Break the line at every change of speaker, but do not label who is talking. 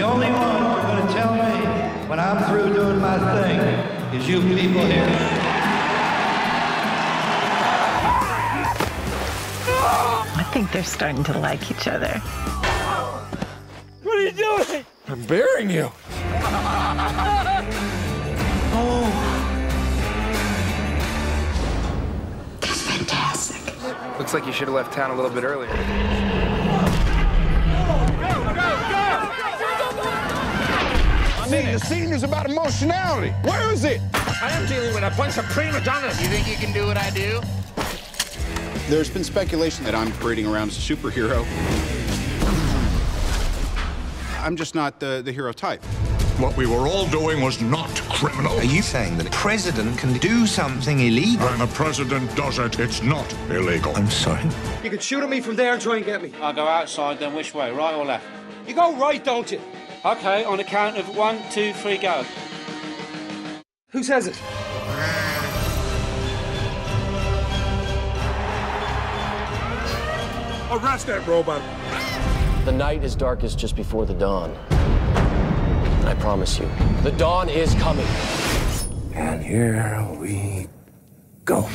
only one who's going to tell me when I'm through doing my thing is you people here.
I think they're starting to like each other.
What are you doing?
I'm burying you. Oh.
That's fantastic.
Looks like you should have left town a little bit earlier.
See, the scene is about emotionality. Where is it?
I am dealing with a bunch of prima donnas.
You think you can do what I do?
There's been speculation that I'm parading around as a superhero. I'm just not the, the hero type.
What we were all doing was not criminal.
Are you saying that a president can do something illegal?
When the president does it, it's not illegal.
I'm sorry.
You can shoot at me from there and try and get me.
I'll go outside, then which way, right or left?
You go right, don't you?
Okay, on the count of one, two, three, go.
Who says it?
Arrest that robot.
The night is darkest just before the dawn. And I promise you, the dawn is coming.
And here we go.